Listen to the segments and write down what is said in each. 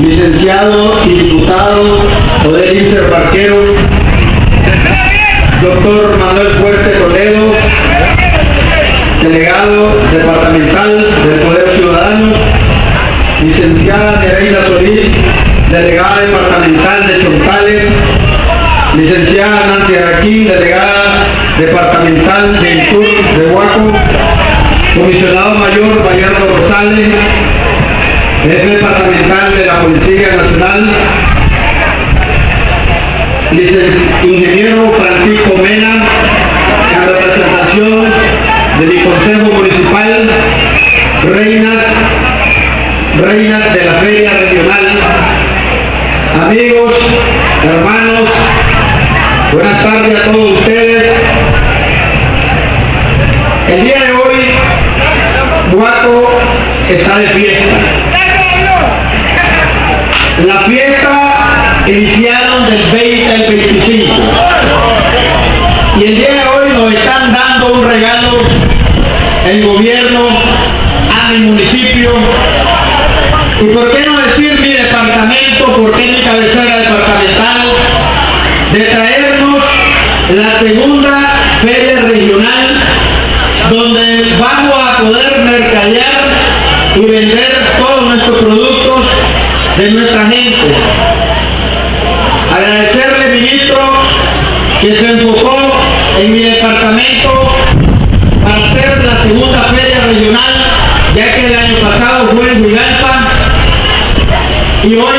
licenciado y diputado Poder Inter Barquero, doctor Manuel Fuerte Toledo, delegado departamental del Poder Ciudadano, licenciada Nereida Solís, delegada departamental de Chontales, licenciada Nancy Araquín, delegada departamental del Sur de Huaco, comisionado mayor Bayardo Rosales, jefe departamental de la Policía Nacional, ingeniero Francisco Mena, en representación de mi Consejo Municipal, reinas, reinas de la Feria Regional, amigos, hermanos, buenas tardes a todos ustedes. El día de hoy, Guaco está de fiesta. Iniciaron del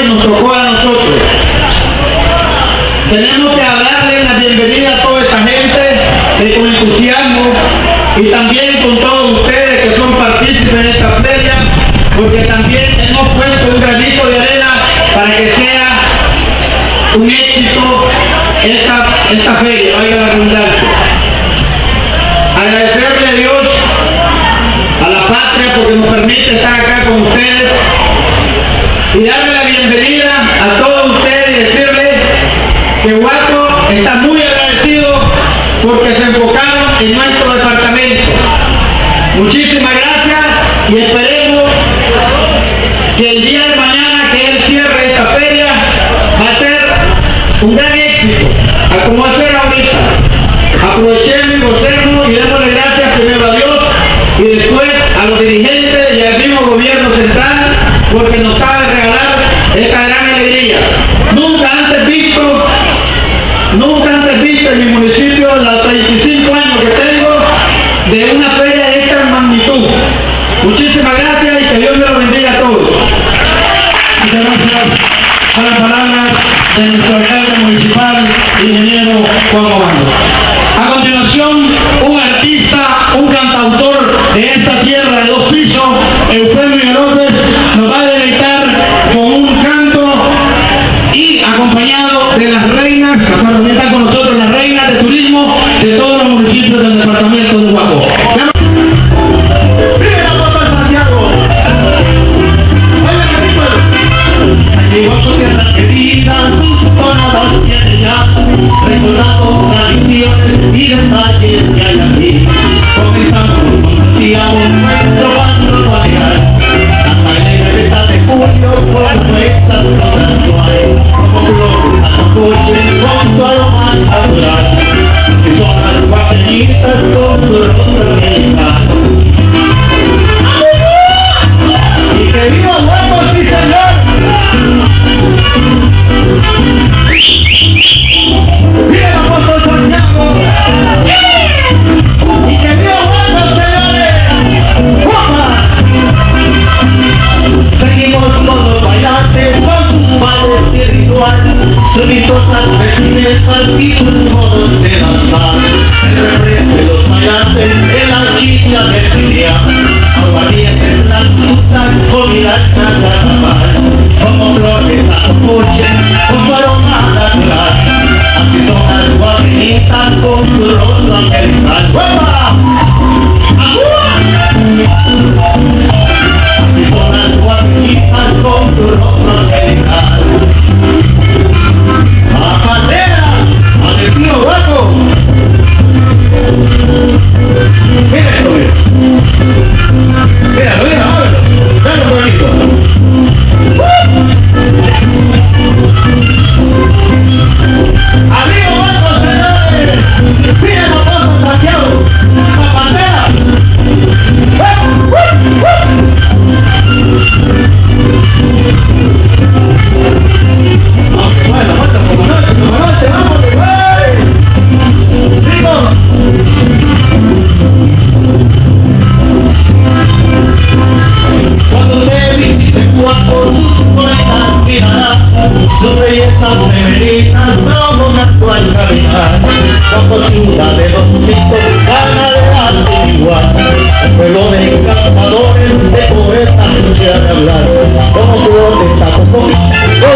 nos tocó a nosotros. Tenemos que darle la bienvenida a toda esta gente eh, con entusiasmo y también con todos ustedes que son partícipes de esta feria, porque también hemos puesto un granito de arena para que sea un éxito esta, esta feria, vaya la redundancia. Agradecerle a Dios, a la patria, porque nos permite estar acá con ustedes y darle bienvenida a todos ustedes y decirles que Huaco está muy agradecido porque se enfocaron en nuestro departamento. Muchísimas gracias y esperemos que el día de mañana que él cierre esta feria va a ser un gran éxito, a como hacer ahorita. Aprovechemos y gocemos y démosle gracias primero a Dios y después a los dirigentes y al mismo gobierno central porque nos acaba Nunca antes visto, nunca antes visto en mi municipio,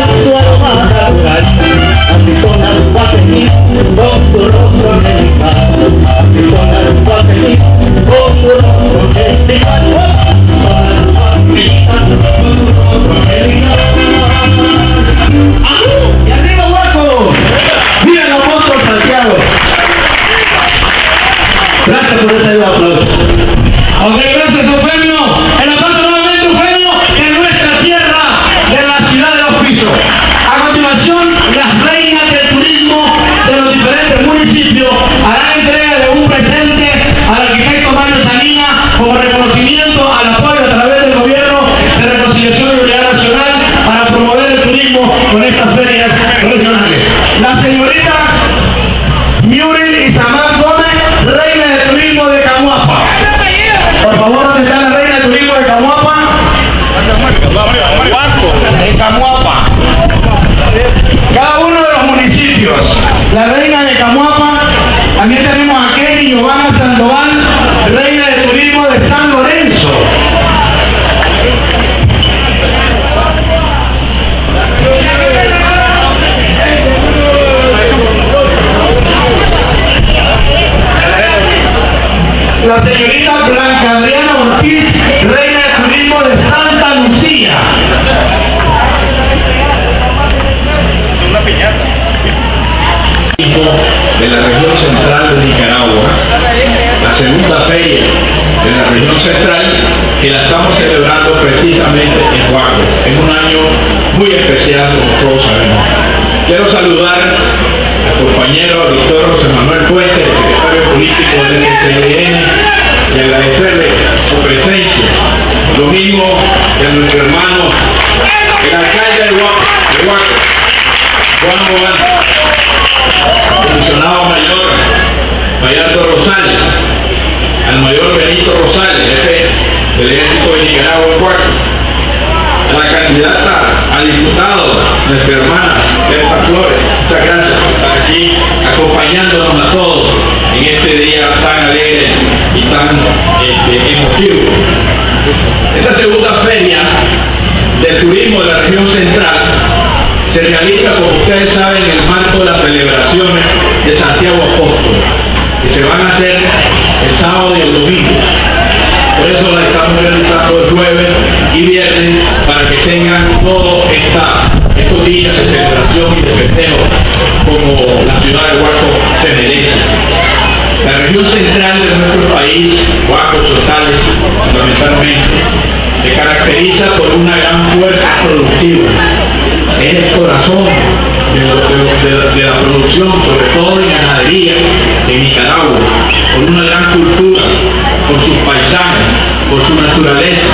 con su aroma natural, así son las guatequís, muy especial, como todos sabemos. Quiero saludar al compañero doctor José Manuel Fuentes, secretario político del SLN, y agradecerle su presencia. Lo mismo que a nuestro hermano, el alcalde de Huaco, Huaco Juan Mogán comisionado mayor Gallardo Rosales, al mayor Benito Rosales, jefe del ejército de Nicaragua en a la candidata a diputado, nuestra hermana Berta Flores, muchas gracias por estar aquí acompañándonos a todos en este día tan alegre y tan este, emotivo. Esta segunda feria del turismo de la región central se realiza, como ustedes saben, en el marco de las celebraciones de Santiago Apóstol, que se van a hacer el sábado y el domingo. Eso la estamos realizando el jueves y viernes, para que tengan todos estos días de celebración y de festejo, como la ciudad de Huaco se merece. La región central de nuestro país, Huaco, Sotales, fundamentalmente, se caracteriza por una gran fuerza productiva es el corazón de, la- producción, sobre todo en ganadería en Nicaragua, por una gran cultura, por sus paisajes, por su naturaleza,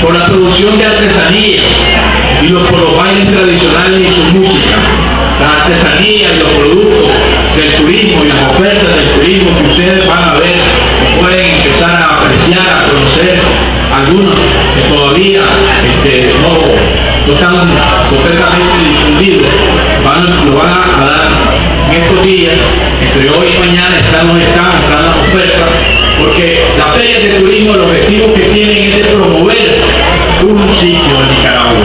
por la producción de artesanías y los, bailes tradicionales y su música, la artesanía y los productos del turismo y las ofertas del turismo que ustedes van a ver, pueden empezar a apreciar, a conocer algunos que todavía este, no no están completamente difundidos, van, lo van a dar en estos días, entre hoy y mañana están los están, están las ofertas, porque la feria de turismo, el objetivo que tienen es de promover un sitio en Nicaragua.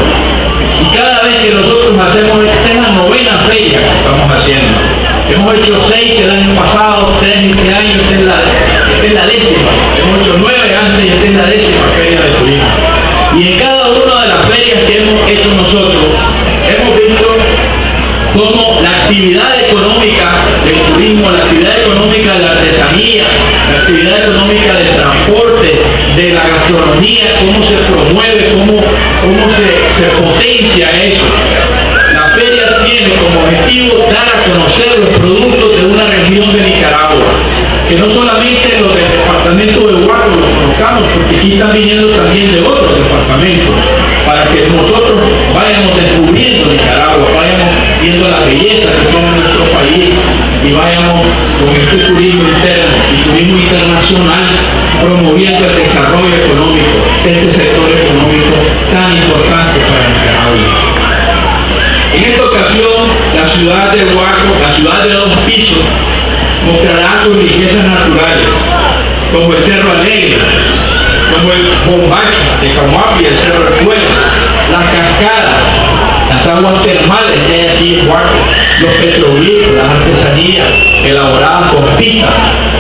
Y cada vez que nosotros hacemos, esta es la novena feria que estamos haciendo. Hemos hecho seis el año pasado, tres este año, esta es la, esta es la décima. Hemos hecho nueve antes y esta es la décima feria de turismo. Y en cada una de las ferias que hemos hecho nosotros, hemos visto cómo la actividad económica del turismo, la actividad económica de la artesanía, la actividad económica del transporte, de la gastronomía, cómo se promueve, cómo, cómo se, potencia eso. La feria tiene como objetivo dar a conocer los productos de una región de Nicaragua, que no solamente los del departamento de Huaco los conozcamos, porque aquí están viniendo también de otros departamentos, para que nosotros vayamos descubriendo Nicaragua, vayamos viendo la belleza que tiene nuestro país y vayamos con este turismo interno y turismo internacional promoviendo el desarrollo económico de este sector económico tan importante para Nicaragua. ciudad de Huaco, la ciudad de dos pisos, mostrará sus riquezas naturales, como el Cerro Alegre, como el Bombache de Camuapi, el Cerro del Fuego, las cascadas, las aguas termales que hay aquí en Huaco, los petroglifos, las artesanías elaboradas con pita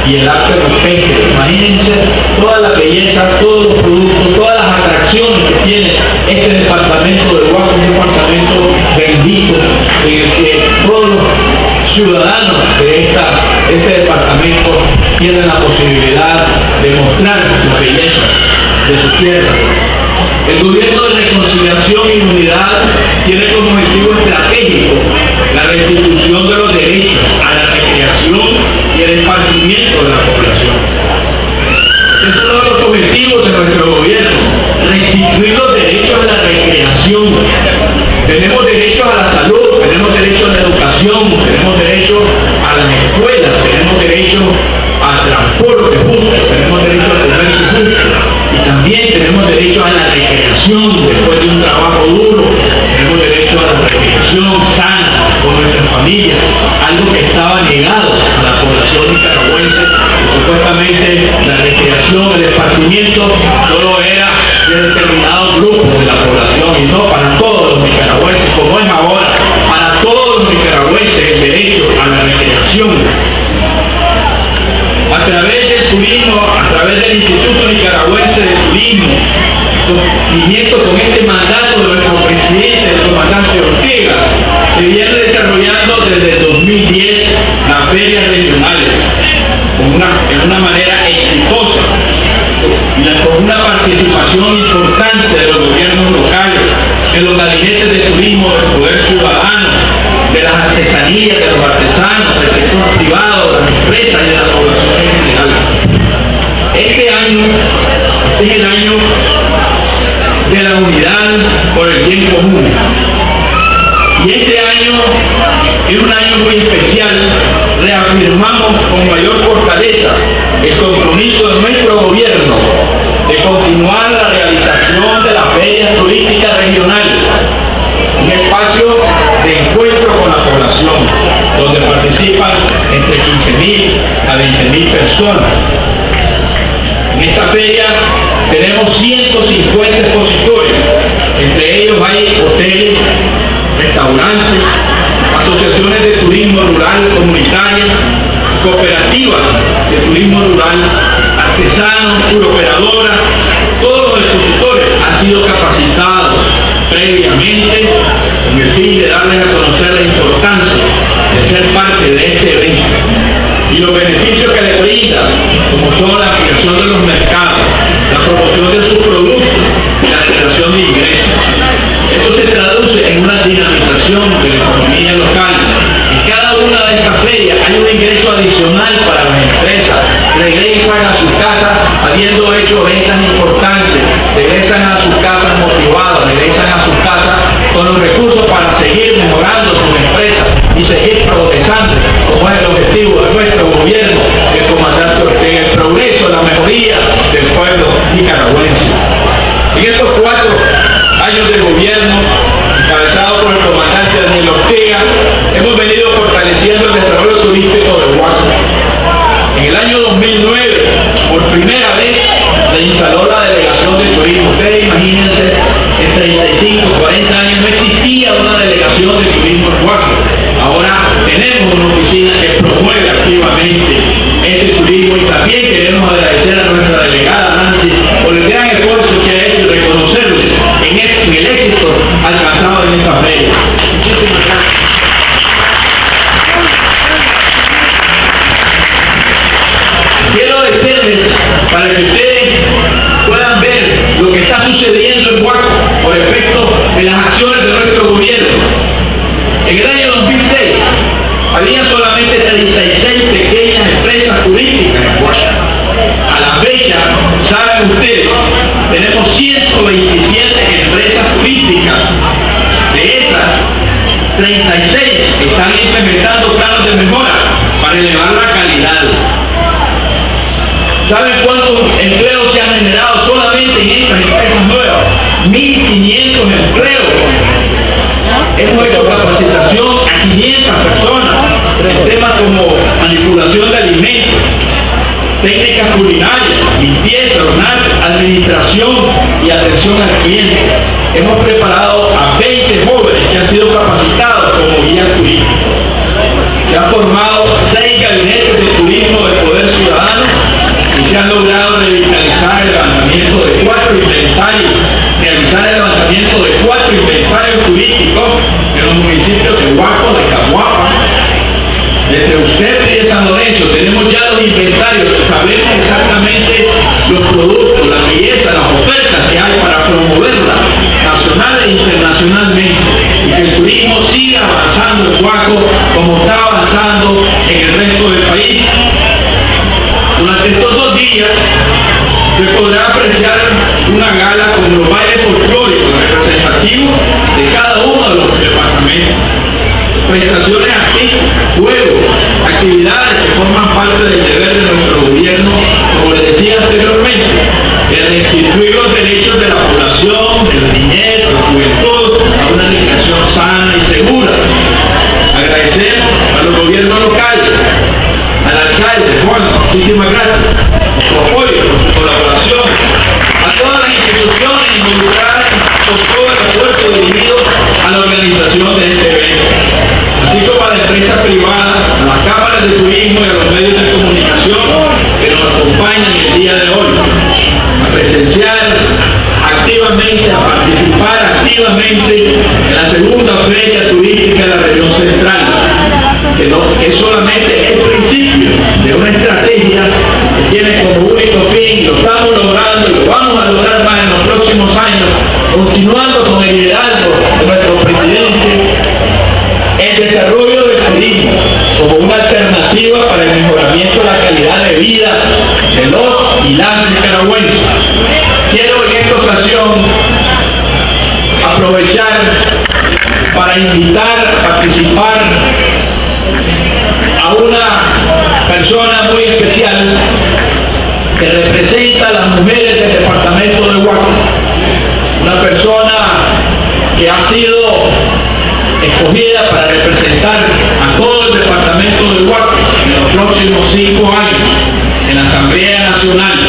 y el arte rupestre. Imagínense toda la belleza, todos los productos, todas las atracciones que tiene este departamento de Huaco, un departamento bendito en el que todos los ciudadanos de esta, este departamento tienen la posibilidad de mostrar la belleza de su tierra. El gobierno de reconciliación y unidad tiene como objetivo estratégico la restitución de los derechos a la recreación y el esparcimiento de la población. Es uno de los objetivos de nuestro gobierno, restituir los derechos a la recreación. Tenemos derecho a la salud, tenemos derecho a la recreación después de un trabajo duro, tenemos derecho a la recreación sana con nuestras familias, algo que estaba negado a la población nicaragüense. Supuestamente la recreación, el esparcimiento solo era de determinados grupos de la población y no para todos los nicaragüenses, como es ahora, para todos los nicaragüenses el derecho a la recreación a través a través del Instituto Nicaragüense de Turismo, cumplimiento con este mandato de nuestro presidente, el comandante Ortega, se viene desarrollando desde el 2010 las ferias regionales en una manera exitosa con una participación importante de los gobiernos locales, de los gabinetes de turismo del poder ciudadano, de las artesanías, de los artesanos, del sector privado, de las empresas y de la el año de la unidad por el bien común. Y este año es un año muy especial. Reafirmamos con mayor fortaleza el compromiso de nuestro gobierno de continuar la realización de las ferias turísticas regionales, un espacio de encuentro con la población, donde participan entre 15.000 a 20.000 personas. En esta feria tenemos 150 expositores, entre ellos hay hoteles, restaurantes, asociaciones de turismo rural comunitarias, cooperativas de turismo rural, artesanos, turoperadoras, todos los expositores han sido capacitados previamente con el fin de darles a conocer la importancia de ser parte de este evento y los beneficios que le brinda, como son la ampliación de los mercados, la promoción de sus productos y la generación de ingresos. Esto se traduce en una dinamización de la economía local. En cada una de estas ferias hay un ingreso adicional para las empresas. Regresan a sus casas habiendo hecho ventas importantes, regresan a sus casas motivados, regresan a sus casas con los recursos para seguir mejorando sus empresas y seguir progresando, como es el objetivo de nuestro gobierno, el comandante Ortega, el progreso, la mejoría del pueblo nicaragüense. En estos cuatro años de gobierno, encabezado por el comandante Daniel Ortega, hemos venido fortaleciendo el desarrollo turístico de Huaco. En el año 2009, por primera vez, se instaló la delegación de turismo. Ustedes imagínense, en 35, 40 años no existía una delegación de turismo también queremos agradecer a nuestra delegada Nancy por el gran esfuerzo que ha hecho y reconocerle en, el éxito alcanzado en esta feria. De esas, 36 están implementando planes de mejora para elevar la calidad. ¿Saben cuántos empleos se han generado solamente en estas empresas nuevas? 1.500 empleos. Hemos hecho capacitación a 500 personas en temas como manipulación de alimentos, técnicas culinarias, limpieza, administración y atención al cliente. Hemos preparado a 20 jóvenes que han sido capacitados como guías turísticos. Se han formado seis gabinetes de turismo de poder ciudadano y se han logrado revitalizar el levantamiento de cuatro inventarios, realizar el levantamiento de cuatro inventarios turísticos en los municipios de Huaco, de Camuapa, desde usted y de San Lorenzo tenemos ya los inventarios, sabemos exactamente una gala con los bailes folclóricos representativos de cada uno de los departamentos. Presentaciones aquí, juegos, actividades que forman parte del deber de nuestro gobierno, como les decía anteriormente, de restituir los derechos de la población, de la niñez, de la juventud, a una educación sana y segura. Agradecemos a los gobiernos locales, al alcalde Juan, muchísimas gracias por su apoyo, organización de este evento, así como a la empresa privada, a las cámaras de turismo y a los medios de comunicación que nos acompañan el día de hoy, a presenciar activamente, a participar activamente en la segunda feria turística de la región central, que, no, que es solamente el principio de una estrategia que tiene como único fin, lo estamos logrando y lo vamos a lograr más en los próximos años, continuando con el liderazgo desarrollo del turismo como una alternativa para el mejoramiento de la calidad de vida de los y las nicaragüenses. Quiero en esta ocasión aprovechar para invitar a participar a una persona muy especial que representa a las mujeres del departamento de Huaco. Una persona que ha sido escogida para representar a todo el departamento de Huaco en los próximos cinco años en la Asamblea Nacional.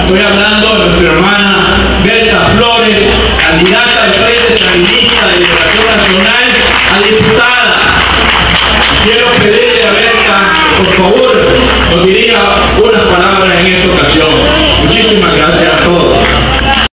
Estoy hablando de nuestra hermana Berta Flores, candidata al Frente Sandinista de Liberación Nacional a diputada. Quiero pedirle a Berta, por favor, nos diría unas palabras en esta ocasión. Muchísimas gracias a todos.